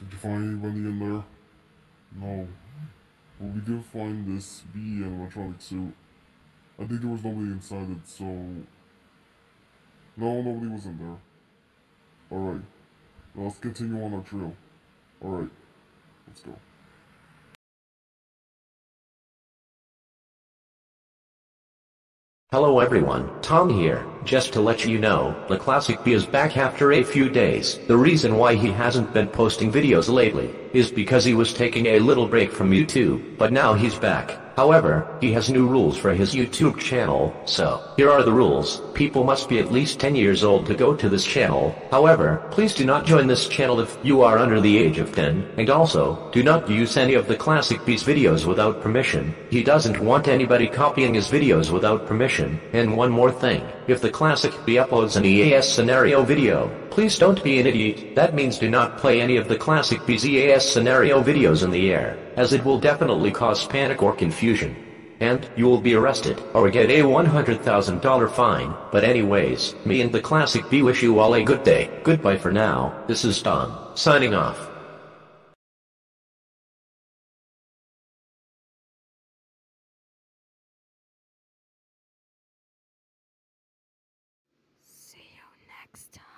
Did you find anybody in there? No. Well, we did find this bee animatronic suit. I think there was nobody inside it, so... No, nobody was in there. Alright. Let's continue on our trail. Alright. Let's go. Hello everyone, Tom here. Just to let you know, the Classic Bee is back after a few days. The reason why he hasn't been posting videos lately is because he was taking a little break from YouTube, but now he's back. However, he has new rules for his YouTube channel, so, here are the rules. People must be at least 10 years old to go to this channel. However, please do not join this channel if you are under the age of 10, and also, do not use any of the Classic Bee's videos without permission. He doesn't want anybody copying his videos without permission. And one more thing, if the Classic Bee uploads an EAS scenario video, please don't be an idiot. That means do not play any of the Classic Bee's EAS scenario videos in the air, as it will definitely cause panic or confusion. And, you will be arrested, or get a $100,000 fine. But anyways, me and the Classic Bee wish you all a good day. Goodbye for now, this is Tom, signing off. See you next time.